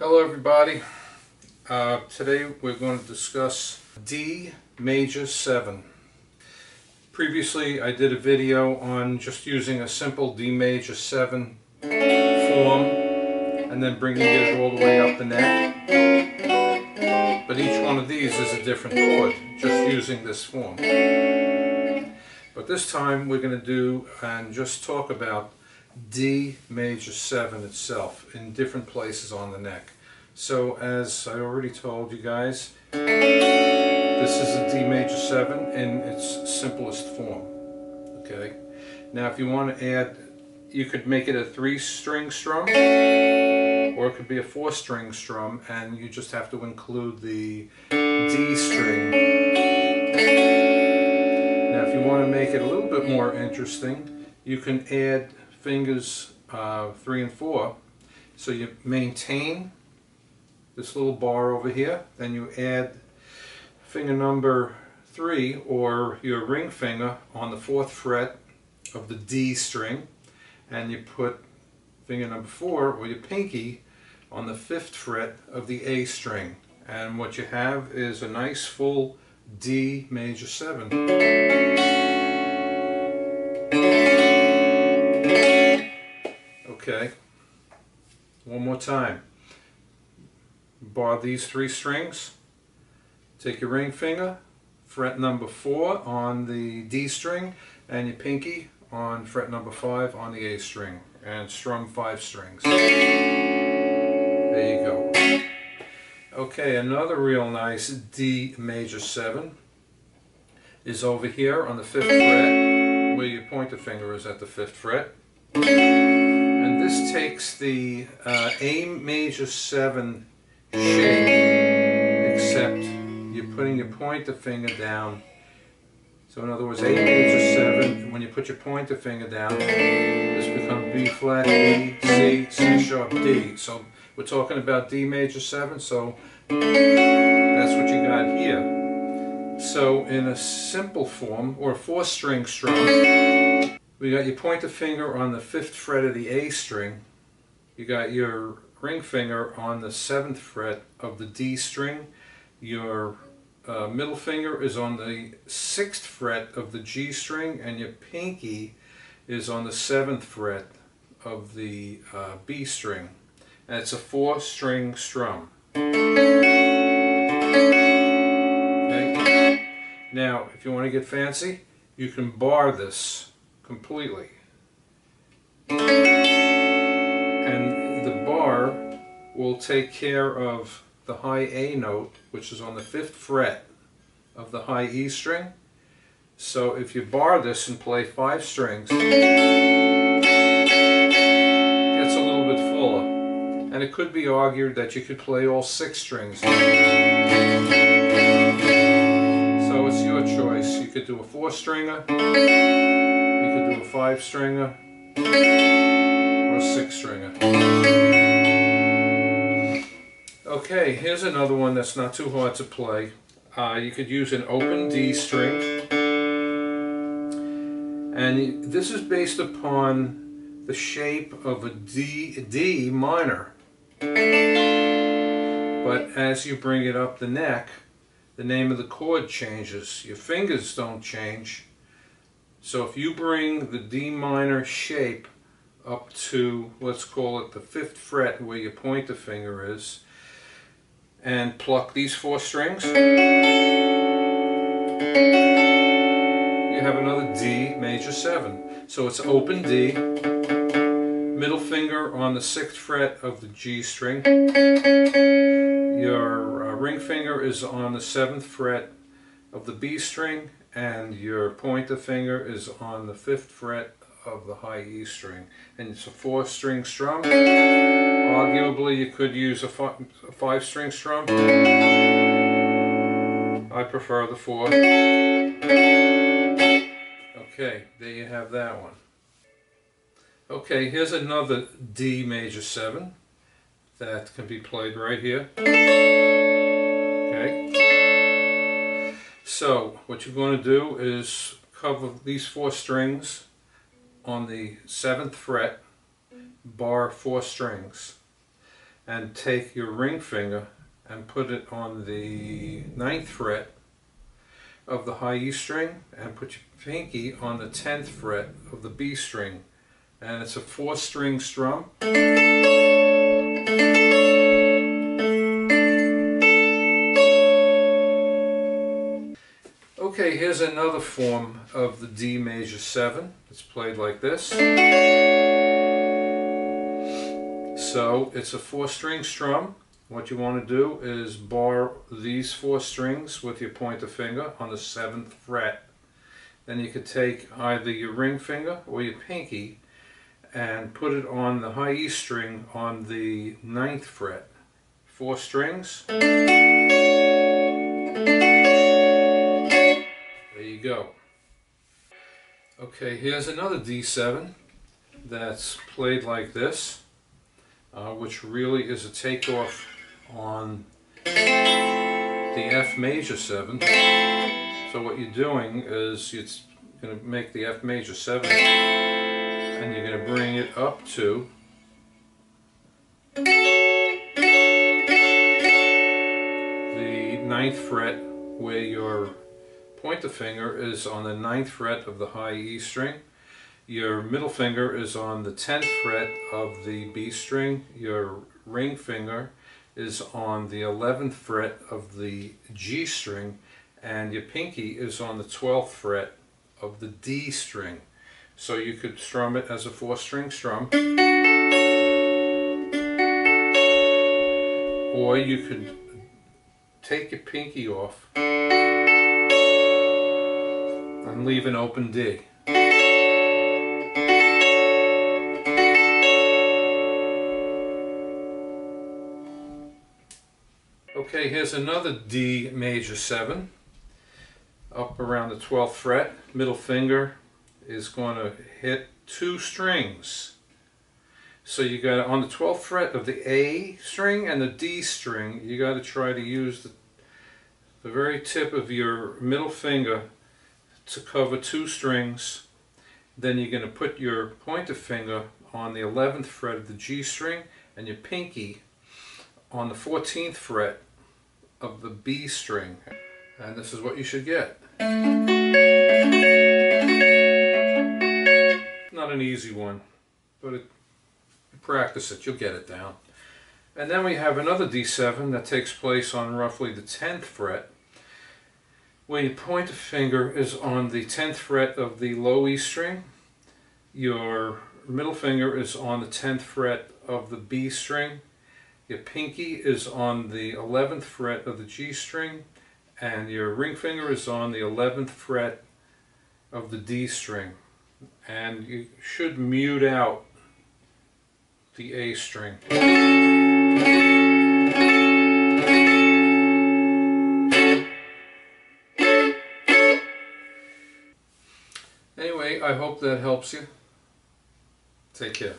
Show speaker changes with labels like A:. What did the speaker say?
A: Hello everybody. Uh, today we're going to discuss D major 7. Previously I did a video on just using a simple D major 7 form and then bringing it all the way up the neck. But each one of these is a different chord, just using this form. But this time we're going to do and just talk about D major 7 itself in different places on the neck. So as I already told you guys, this is a D major 7 in its simplest form. Okay. Now if you want to add, you could make it a three string strum or it could be a four string strum and you just have to include the D string. Now if you want to make it a little bit more interesting, you can add fingers uh, three and four. So you maintain this little bar over here, then you add finger number three or your ring finger on the fourth fret of the D string and you put finger number four or your pinky on the fifth fret of the A string and what you have is a nice full D major 7. Okay. One more time. Bar these three strings. Take your ring finger, fret number 4 on the D string, and your pinky on fret number 5 on the A string, and strum 5 strings. There you go. Okay, another real nice D major 7 is over here on the 5th fret, where your pointer finger is at the 5th fret this takes the uh, A major 7 shape, except you're putting your pointer finger down. So in other words, A major 7, when you put your pointer finger down, this becomes B flat, B, C, C sharp, D. So we're talking about D major 7, so that's what you got here. So in a simple form, or a four string strum, we got your pointer finger on the fifth fret of the A string. You got your ring finger on the seventh fret of the D string. Your uh, middle finger is on the sixth fret of the G string and your pinky is on the seventh fret of the uh, B string. And it's a four string strum. Okay. Now, if you want to get fancy, you can bar this completely. And the bar will take care of the high A note, which is on the fifth fret of the high E string. So if you bar this and play five strings, it gets a little bit fuller. And it could be argued that you could play all six strings. So it's your choice. You could do a four stringer, a five stringer or a six stringer. Okay, here's another one that's not too hard to play. Uh, you could use an open D string. And this is based upon the shape of a D, D minor. But as you bring it up the neck, the name of the chord changes. Your fingers don't change, so if you bring the D minor shape up to, let's call it the fifth fret where your pointer finger is, and pluck these four strings, you have another D major 7. So it's open D, middle finger on the sixth fret of the G string, your uh, ring finger is on the seventh fret of the B string, and your pointer finger is on the fifth fret of the high E string. And it's a four string strum. Arguably you could use a, fi a five string strum. I prefer the four. Okay there you have that one. Okay here's another D major 7 that can be played right here So what you're going to do is cover these four strings on the seventh fret, bar four strings. and take your ring finger and put it on the ninth fret of the high E string and put your pinky on the 10th fret of the B string and it's a four string strum. Okay, here's another form of the D major 7. It's played like this. So it's a four string strum. What you want to do is bar these four strings with your pointer finger on the 7th fret. Then you could take either your ring finger or your pinky and put it on the high E string on the ninth fret. Four strings. Go. Okay, here's another D7 that's played like this, uh, which really is a takeoff on the F major 7. So what you're doing is you're going to make the F major 7 and you're going to bring it up to the ninth fret where your pointer finger is on the ninth fret of the high E string. Your middle finger is on the 10th fret of the B string. Your ring finger is on the 11th fret of the G string. And your pinky is on the 12th fret of the D string. So you could strum it as a four string strum. Or you could take your pinky off and leave an open D. Okay, here's another D major 7 up around the 12th fret. Middle finger is going to hit two strings. So you got on the 12th fret of the A string and the D string, you got to try to use the, the very tip of your middle finger to cover two strings. Then you're going to put your pointer finger on the 11th fret of the G string and your pinky on the 14th fret of the B string. And this is what you should get. Not an easy one, but it, practice it, you'll get it down. And then we have another D7 that takes place on roughly the 10th fret where your pointer finger is on the 10th fret of the low E string. Your middle finger is on the 10th fret of the B string. Your pinky is on the 11th fret of the G string. And your ring finger is on the 11th fret of the D string. And you should mute out the A string. I hope that helps you. Take care.